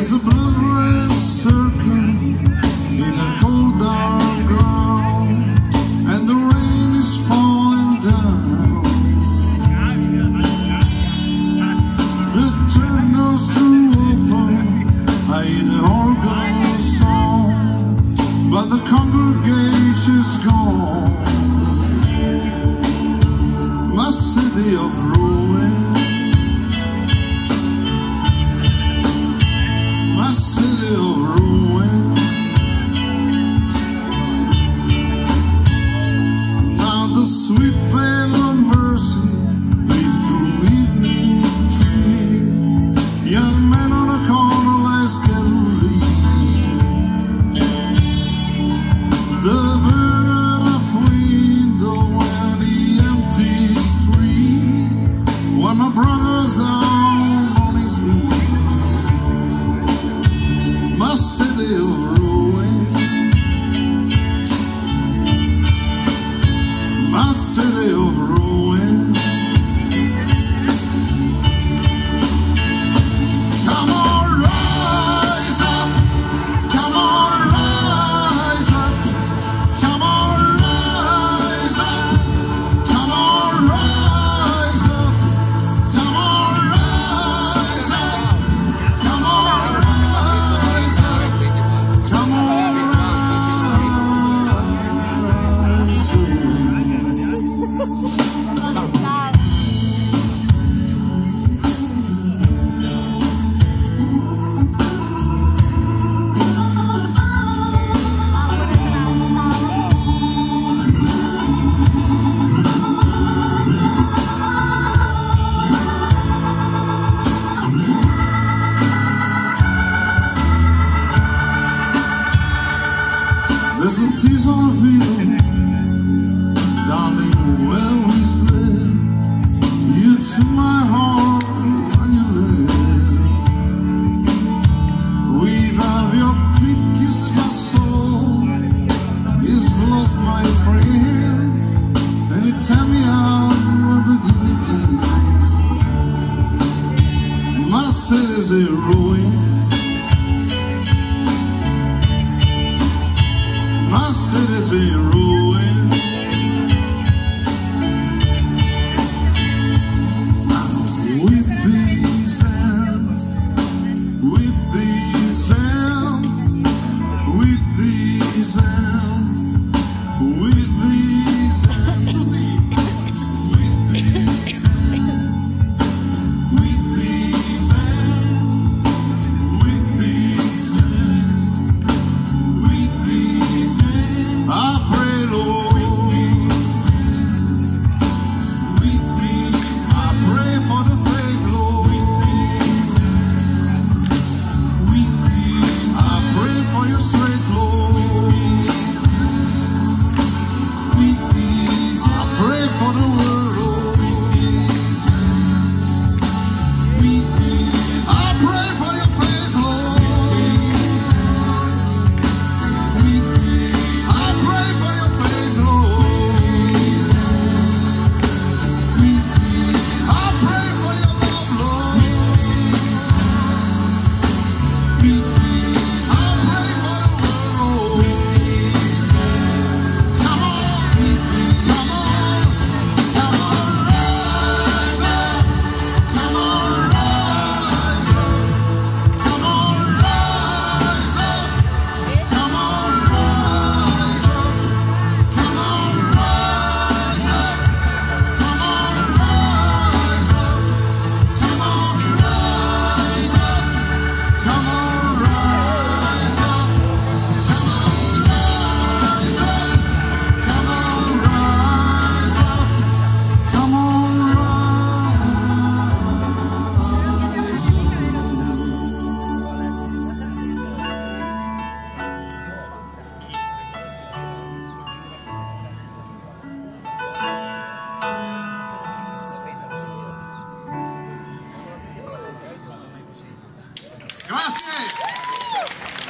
There's a blue circle in a cold dark ground And the rain is falling down. The turtles to open I hear the organ sound But the congregation's gone. My city of Rome city's a ruin. My city's a ruin.